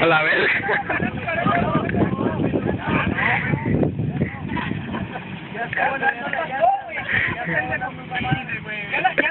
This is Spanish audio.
A la verga. Ya